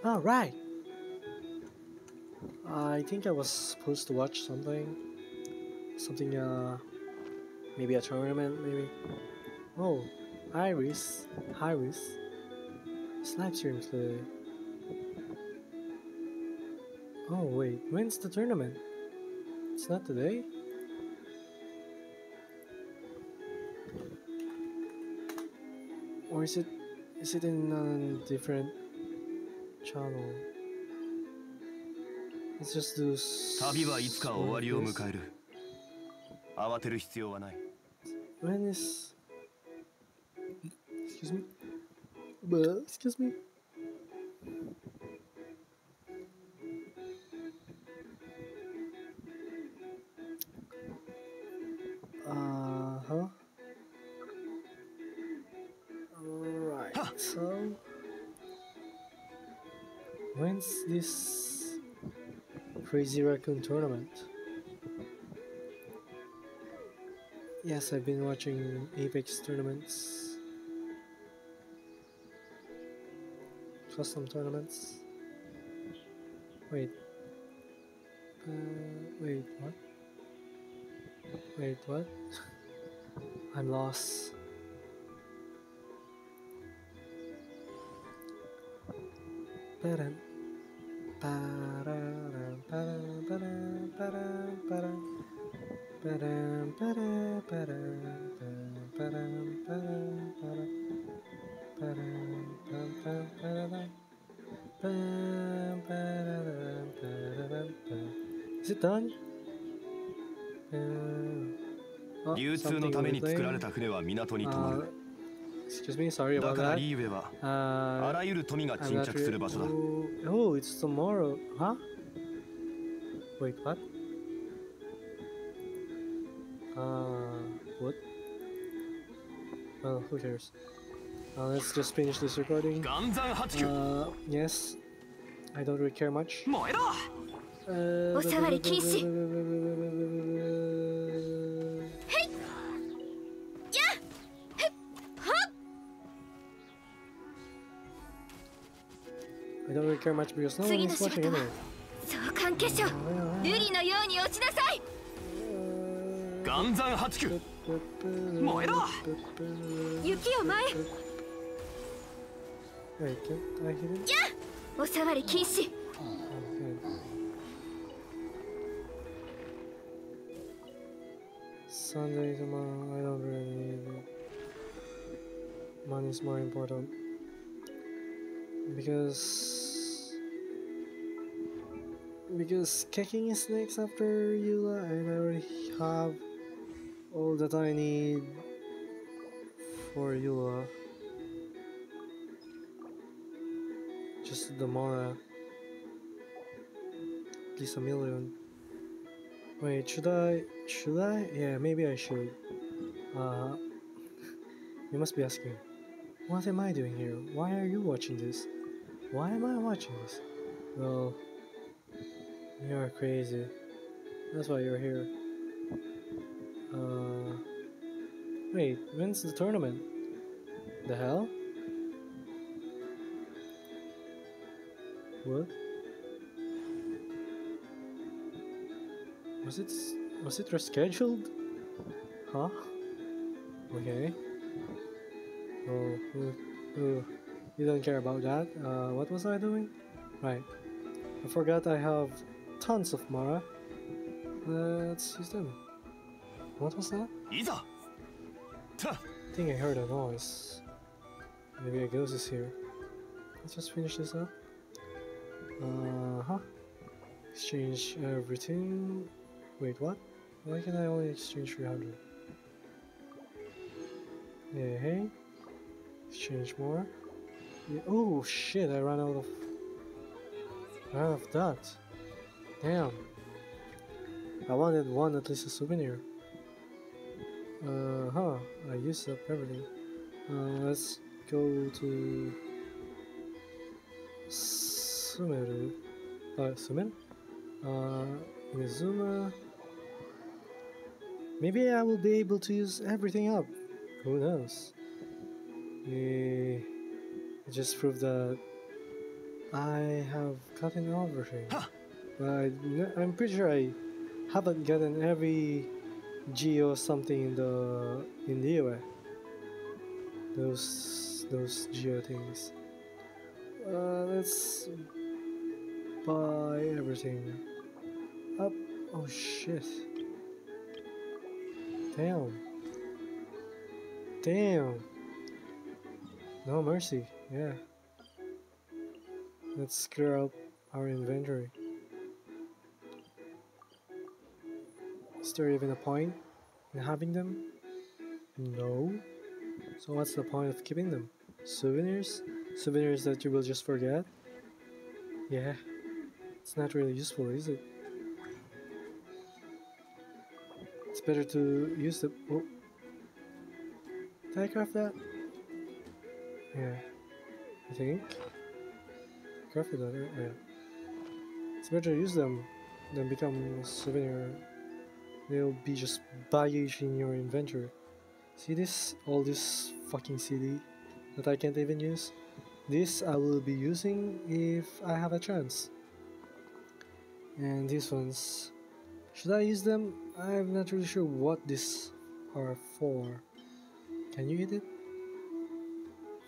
S1: Alright. I think I was supposed to watch something. Something uh Maybe a tournament, maybe. Oh, Iris. Iris. It's live stream today. Oh wait, when's the tournament? It's not today? Or is it is it in a different channel? Let's just do
S2: 旅はいつか終わりを
S1: this.
S2: 迎える 慌てる必要はない
S1: When is Excuse me? But excuse me? Uh huh. Alright, so when's this Crazy Raccoon tournament? Yes, I've been watching Apex tournaments, custom tournaments. Wait. Uh, wait, what? Wait, what? I'm lost. Ba-dum. Ba-da-dum,
S2: 通のために作られた船は港に.止ま
S1: Uh,
S2: る
S1: excuse me, sorry
S2: だ
S1: about
S2: から
S1: that.
S2: リーウェは
S1: Uh,
S2: あらゆる富が沈着する場所だ
S1: oh, oh, it's tomorrow. Huh? Wait, what? Uh, what? Well, who cares? Uh, let's just finish this recording. Uh, yes. I don't really care much.
S2: 燃えろ
S1: Uh,
S5: お触り禁止
S1: care much because no one
S5: 次の
S1: is
S5: 仕
S1: watching
S5: 事は
S1: anyway.
S5: 相関化粧瑠璃のように落ちなさい
S2: 岩山八九燃えろ
S5: 雪を前
S1: Wait, can I hit it?
S5: お触り禁止
S1: Okay. Sunday tomorrow, I don't really need it. Money's more important. Because. because Keqing is next after Eula, and I already have all that I need for Eula. Just the Mora. At least a million. Wait, should I? Should I? Yeah, maybe I should. Uh, you must be asking, what am I doing here? Why are you watching this? Why am I watching this? Well, you are crazy. That's why you're here. Uh, wait, when's the tournament? The hell? What? Was it was it rescheduled? Huh? Okay. Oh, oh, oh, you don't care about that. Uh, what was I doing? Right. I forgot I have tons of Mora. Let's use them. What was that? I think I heard a noise. Maybe a ghost is here. Let's just finish this up. Uh-huh. Exchange uh, everything. Wait, what? Why can I only exchange 300? Yeah, hey. Exchange more. Yeah. Oh shit, I ran out of... I ran out of that. Damn. I wanted one at least a souvenir. Uh huh. I used up everything. Uh, let's go to Sumeru. Uh, Sumeru? Uh, Inazuma. Maybe I will be able to use everything up. Who knows? It just proved that I have gotten everything.
S2: Huh.
S1: I, I'm pretty sure I haven't gotten every Geo something in the in the way. Those those Geo things. Uh, let's buy everything. Up. Oh shit. Damn. Damn. No mercy. Yeah. Let's clear out our inventory. Is there even a point in having them? No. So what's the point of keeping them? Souvenirs? Souvenirs that you will just forget? Yeah. It's not really useful, is it? It's better to use the. Oh. Did I craft that? Yeah. I think. Crafted that, yeah. It's better to use them than become a souvenir. They'll be just baggage in your inventory. See this? All this fucking CD that I can't even use? This I will be using if I have a chance. And these ones, should I use them? I'm not really sure what these are for. Can you eat it?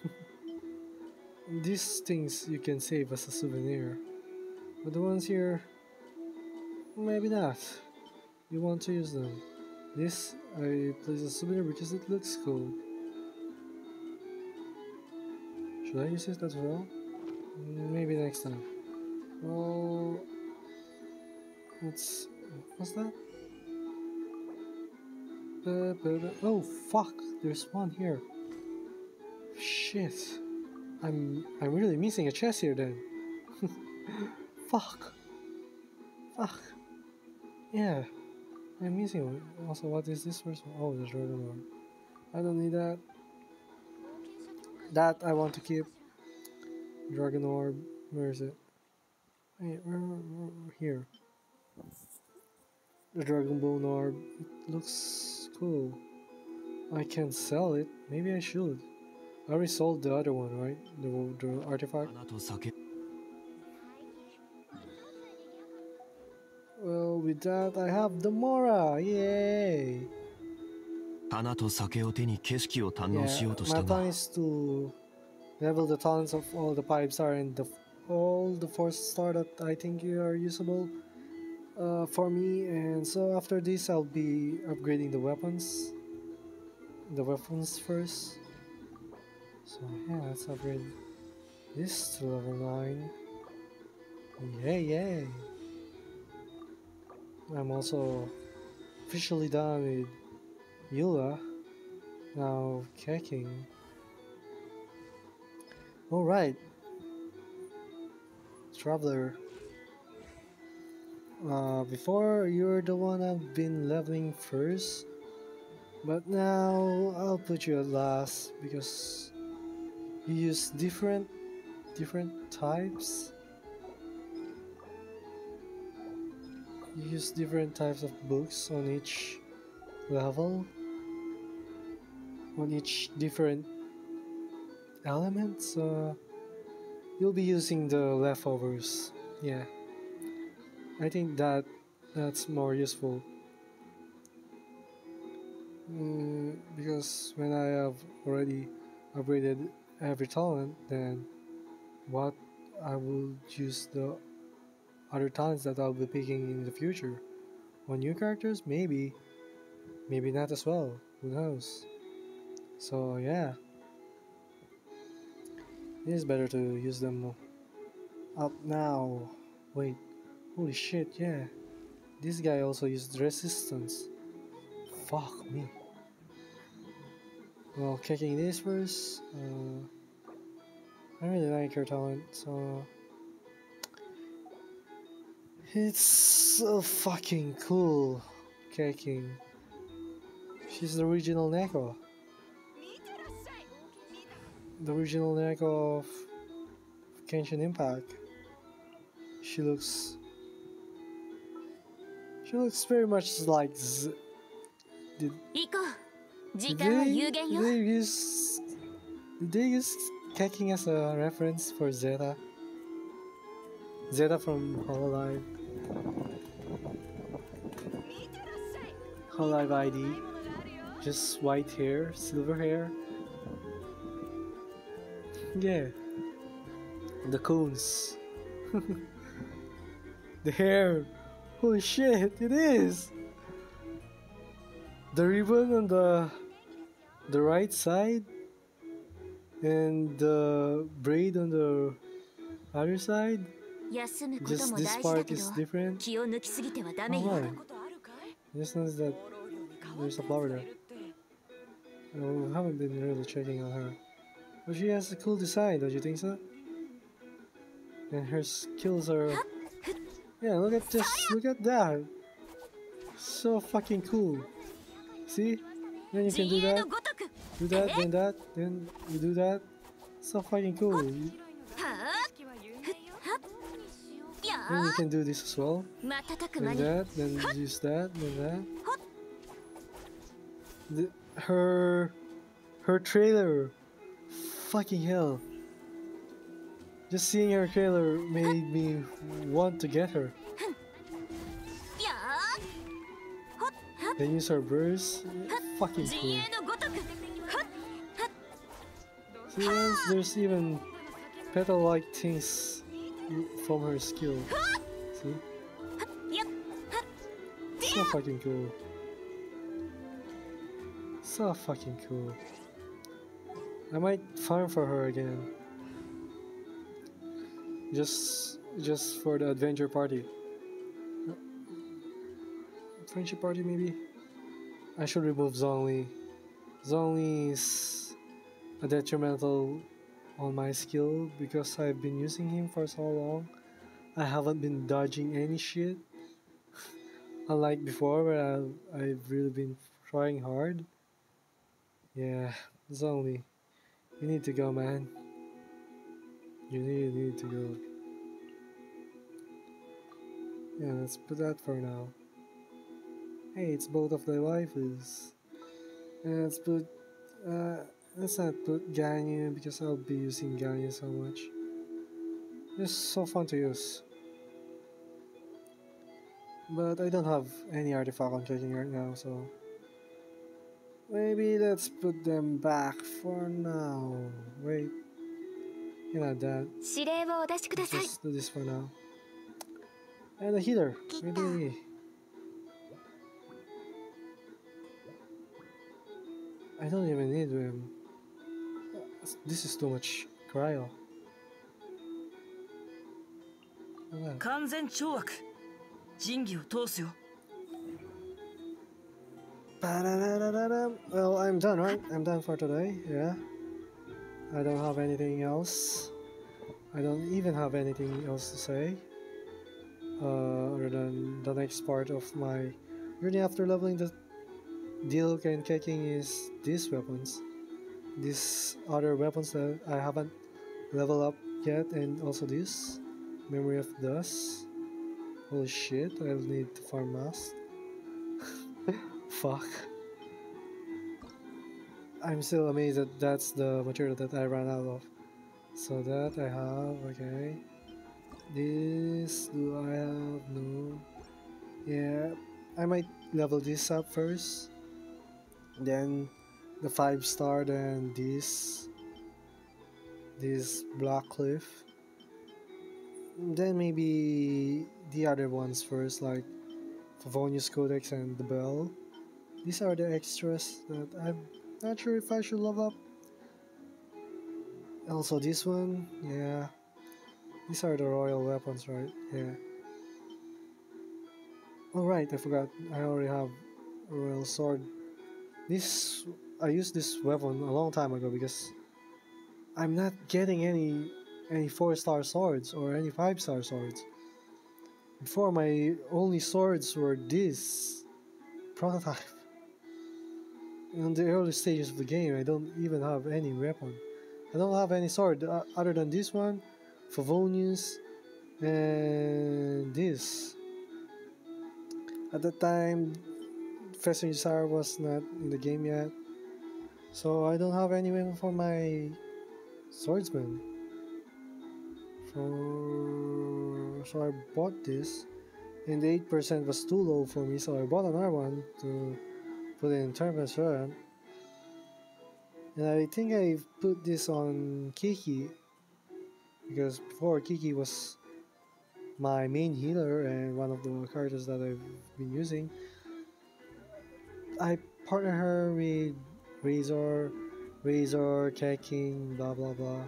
S1: These things you can save as a souvenir. But the ones here, maybe not. You want to use them. This, I place a souvenir because it looks cool. Should I use it as well? Maybe next time. Well, what's what's that? Oh fuck! There's one here. Shit! I'm I'm really missing a chest here then. fuck! Fuck! Yeah, I'm missing one. Also, what is this first one? Oh, the dragon one. I don't need that. That I want to keep. Dragon orb. Where is it? Wait, where, where, where- here. The dragon bone orb. It looks cool. I can sell it. Maybe I should. I already sold the other one, right? The, the artifact. with that, I have the Mora. Yay!
S2: 花と酒を手に景色を堪
S1: Yeah,
S2: 能しようとし
S1: my
S2: たが
S1: plan is to level the talents of all the pipe star and the all the four star that I think are usable uh, for me. And so after this, I'll be upgrading the weapons. The weapons first. So yeah, let's upgrade this to level nine. Yay! Yay! I'm also officially done with Eula. Now Keqing. Alright. Traveler. Uh, before you're the one I've been leveling first. But now I'll put you at last because you use different different types. You use different types of books on each level on each different element so you'll be using the leftovers yeah. I think that that's more useful. Mm, because when i have already upgraded every talent then what i will use the other talents that i'll be picking in the future on new characters maybe maybe not as well who knows so yeah, it is better to use them up now. Wait, holy shit, yeah. This guy also used resistance. Fuck me. Well, Keqing this first. Uh, I really like her talent, so it's so fucking cool, Keqing. She's the original Neko. The original Neko of Genshin Impact. She looks... She looks very much like Z... Did, did they, did they use... Did they use Keqing as a reference for Zeta? Zeta from Hololive? Hololive ID. Just white hair, silver hair. Yeah. The cones. the hair. Holy shit, it is! The ribbon on the the right side and the braid on the other side. This
S5: this
S1: part is different. Oh, why? Just notice that there's a flower there. Oh, I haven't been really checking on her. But she has a cool design, don't you think so? And her skills are... Yeah, look at this, look at that! So fucking cool! See? Then you can do that, do that, then that, then you do that. So fucking cool. You Then you can do this as well.
S5: Like
S1: that, then use that, then that. The, her... Her trailer! Fucking hell. Just seeing her trailer made me want to get her. Then use her burst. Fucking cool. See, there's even petal-like things from her skill. See? So fucking cool. So fucking cool. I might farm for her again. Just just for the adventure party. Friendship party maybe? I should remove Zhongli. Zhongli is a detrimental on my skill because I've been using him for so long. I haven't been dodging any shit. Unlike before where I've, I've really been trying hard. Yeah, it's only. You need to go man. You need, need to go. Yeah, let's put that for now. Hey, it's both of the waifus. And let's put uh Let's not put Ganyu because I'll be using Ganyu so much. It's so fun to use. But I don't have any artifact I'm checking right now, so... Maybe let's put them back for now. Wait. You know that. Let's just do this for now. And a healer. Really. I don't even need him. This is too much cryo. Well. Well, I'm done, right? I'm done for today, yeah. I don't have anything else. I don't even have anything else to say. Uh, other than the next part of my journey after leveling the deal and Keqing is these weapons. These other weapons that I haven't leveled up yet, and also this Memory of Dust. Holy shit! I'll need to farm mass. Fuck. I'm still amazed that that's the material that I ran out of. So that I have, okay. This, do I have? No. Yeah, I might level this up first. Then the 5 star, then this. This Blackcliff. Then maybe the other ones first, like Favonius Codex and the Bell. These are the extras that I'm not sure if I should level up. Also this one, yeah. These are the royal weapons, right? Yeah. Oh right, I forgot. I already have a royal sword. This I used this weapon a long time ago because I'm not getting any any four star swords or any five star swords. Before my only swords were this prototype. In the early stages of the game, I don't even have any weapon. I don't have any sword uh, other than this one, Favonius, and this. At that time, Professor Yusara was not in the game yet, so I don't have any weapon for my swordsman. For so I bought this,
S6: and the 8% was too low for me, so I bought another one to put in tournament restaurant. And I think I put this on Qiqi because before Qiqi was my main healer and one of the characters that I've been using. I partner her with Razor, Razor, Keqing, blah blah blah.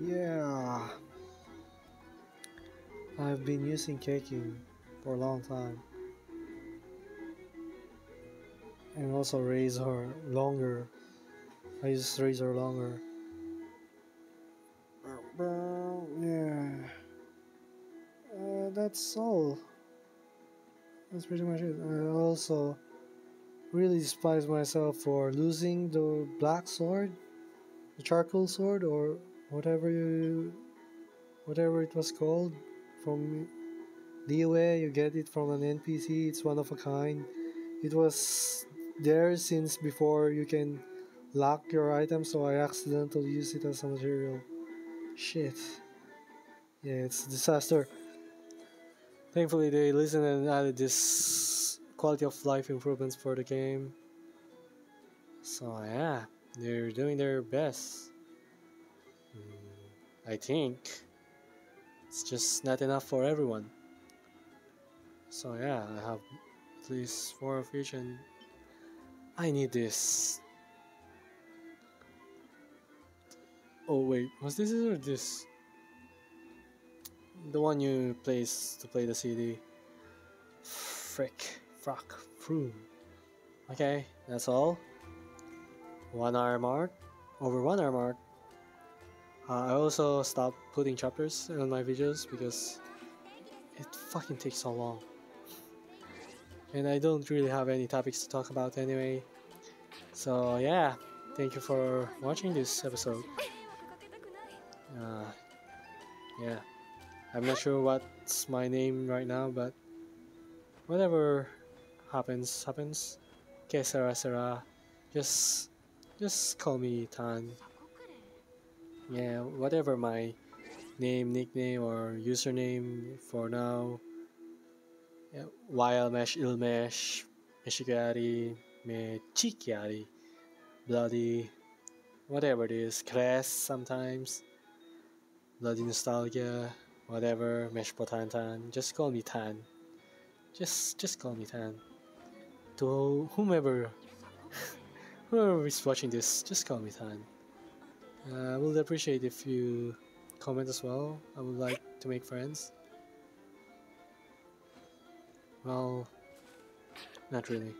S6: Yeah. I've been using Keqing for a long time. And also Razor longer. I use Razor longer. Yeah. Uh, that's all. That's pretty much it. I also really despise myself for losing the black sword, the charcoal sword, or whatever you, whatever it was called, from Liyue. You get it from an NPC. It's one of a kind. It was there since before you can lock your item, so I accidentally used it as a material. Shit. Yeah, it's a disaster.
S1: Thankfully, they listened and added this quality of life improvements for the game. So yeah, they're doing their best. Mm, I think it's just not enough for everyone. So yeah, I have at least four of each, and I need this. Oh wait, was this or this? The one you place to play the CD. Frick, frock, froom. Okay, that's all. One hour mark. Over one hour mark. Uh, I also stopped putting chapters on my videos because it fucking takes so long. And I don't really have any topics to talk about anyway. So yeah, thank you for watching this episode. Uh, yeah, I'm not sure what's my name right now, but whatever happens, happens. Que sera. Just, just call me Tan. Yeah, whatever my name, nickname, or username for now. Yeah, Wild Mesh, Ilmesh, Meshigari, Me Chikiari, Bloody, whatever it is, Cress sometimes. Bloody Nostalgia, whatever, Mesh Potantan, just call me Tan. Just just call me Tan. To whomever whoever is watching this, just call me Tan. Uh, I would appreciate if you comment as well. I would like to make friends. Well, not really.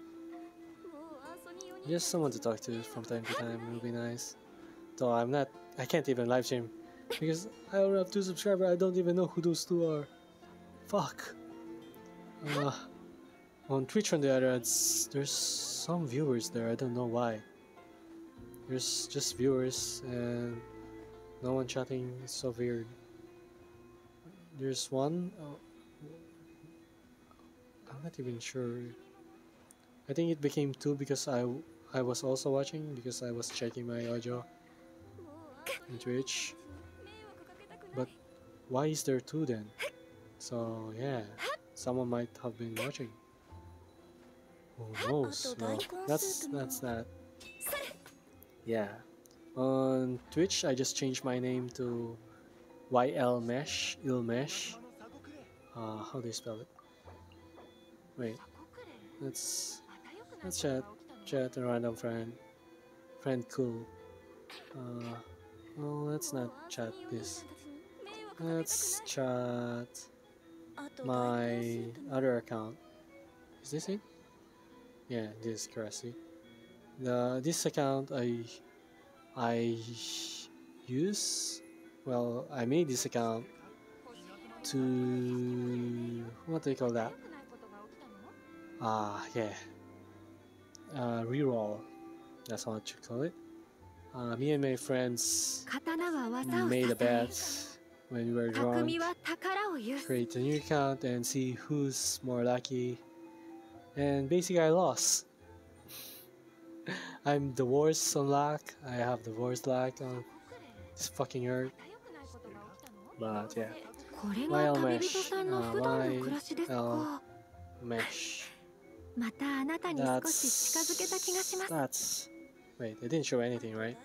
S1: Just someone to talk to from time to time would be nice. Though I'm not, I can't even live stream because I only have two subscribers. I don't even know who those two are. Fuck. Uh, on Twitch, on the other hand, there's some viewers there. I don't know why. There's just viewers and no one chatting. It's so weird. There's one. Oh, I'm not even sure. I think it became two because I I was also watching because I was checking my audio on Twitch. But why is there two then? So yeah, someone might have been watching. Knows? Well, that's that's that. Yeah. On Twitch, I just changed my name to YL Mesh, Ilmesh. Uh, how do you spell it? Wait, let's let's chat chat a random friend. Friend cool. Uh, well, let's not chat this. Let's chat my other account. Is this it? Yeah, this is crazy. The, this account I I use well I made this account to what do you call that? Ah yeah. Uh, reroll. That's what you call it. Uh, me and my friends made a bet when we were drunk, create a new account and see who's more lucky and basically I lost. I'm the worst on luck. I have the worst luck on this fucking earth. But yeah.
S5: My Elmesh. Uh, uh my Elmesh. Uh, that's...
S1: That's... Wait, they didn't show anything, right?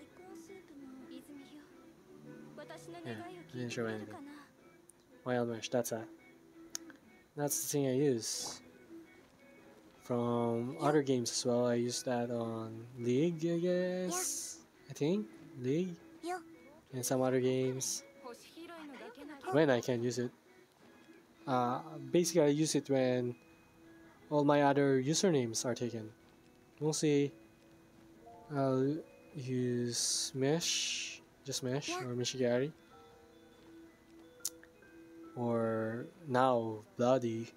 S1: Yeah, they didn't show anything. My Elmesh, that's that. That's the thing I use. From other games as well, I use that on League, I guess. I think? League? And some other games. When I can use it. Uh, basically, I use it when all my other usernames are taken. Mostly, I'll use Mesh, just Mesh, or Mishigari. Or now, Bloody.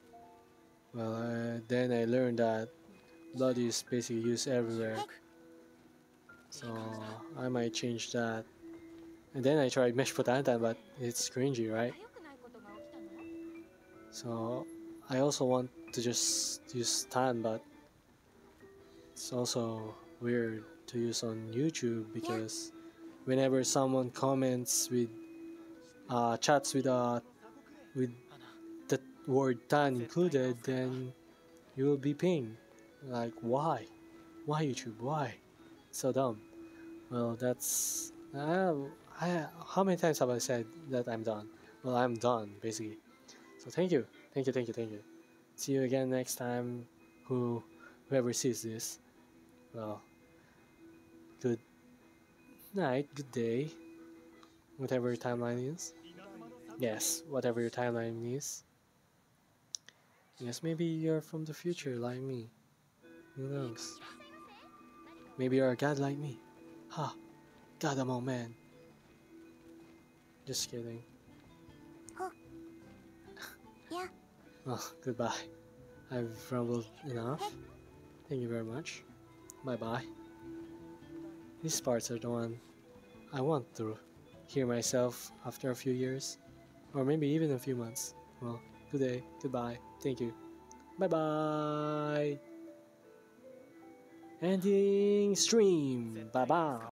S1: Well, uh, then I learned that blood is basically used everywhere. So, I might change that. And then I tried Mesh Potanta, but it's cringy, right? So I also want to just use Tan, but it's also weird to use on YouTube because whenever someone comments with uh, chats with uh, with word Tan included, then you will be pinged. Like why? Why YouTube? Why? So dumb. Well, that's uh, I, how many times have I said that I'm done? Well, I'm done basically. So thank you, thank you, thank you, thank you. See you again next time. Who, whoever sees this, well, good night, good day, whatever your timeline is. Yes, whatever your timeline is. Yes, maybe you're from the future like me. Who knows? Maybe you're a god like me. Ha! God, I'm all man. Just kidding. Oh.
S3: Yeah.
S1: Oh, goodbye. I've rambled enough. Thank you very much. Bye bye. These parts are the one I want to hear myself after a few years, or maybe even a few months. Well, good day, goodbye, thank you. Bye bye. Ending stream. Bye bye.